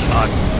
Shot.